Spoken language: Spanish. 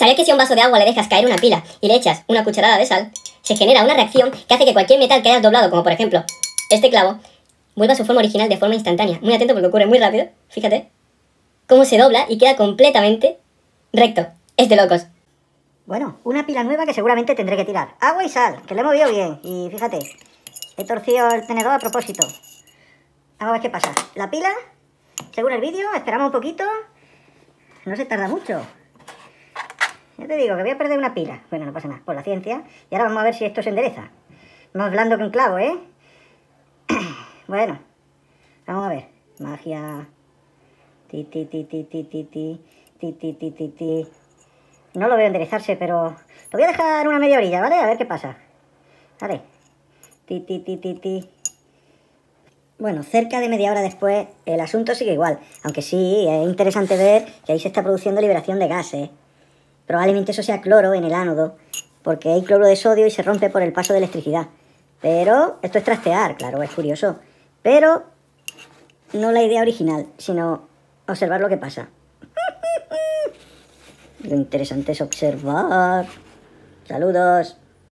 ¿Sabías que si a un vaso de agua le dejas caer una pila y le echas una cucharada de sal, se genera una reacción que hace que cualquier metal que hayas doblado, como por ejemplo este clavo, vuelva a su forma original de forma instantánea? Muy atento porque ocurre muy rápido, fíjate. Cómo se dobla y queda completamente recto. Es de locos. Bueno, una pila nueva que seguramente tendré que tirar. Agua y sal, que lo he movido bien. Y fíjate, he torcido el tenedor a propósito. Vamos a ver qué pasa. La pila, según el vídeo, esperamos un poquito. No se tarda mucho. Ya te digo que voy a perder una pila. Bueno, no pasa nada, por la ciencia. Y ahora vamos a ver si esto se endereza. Más blando que un clavo, ¿eh? bueno, vamos a ver. Magia. Ti, ti, ti, ti, ti, ti, ti, ti, ti, ti. No lo veo enderezarse, pero lo voy a dejar una media orilla, ¿vale? A ver qué pasa. Vale. Ti, ti, ti, ti, ti. Bueno, cerca de media hora después, el asunto sigue igual. Aunque sí, es interesante ver que ahí se está produciendo liberación de gases. Probablemente eso sea cloro en el ánodo, porque hay cloro de sodio y se rompe por el paso de electricidad. Pero esto es trastear, claro, es curioso. Pero no la idea original, sino observar lo que pasa. Lo interesante es observar. Saludos.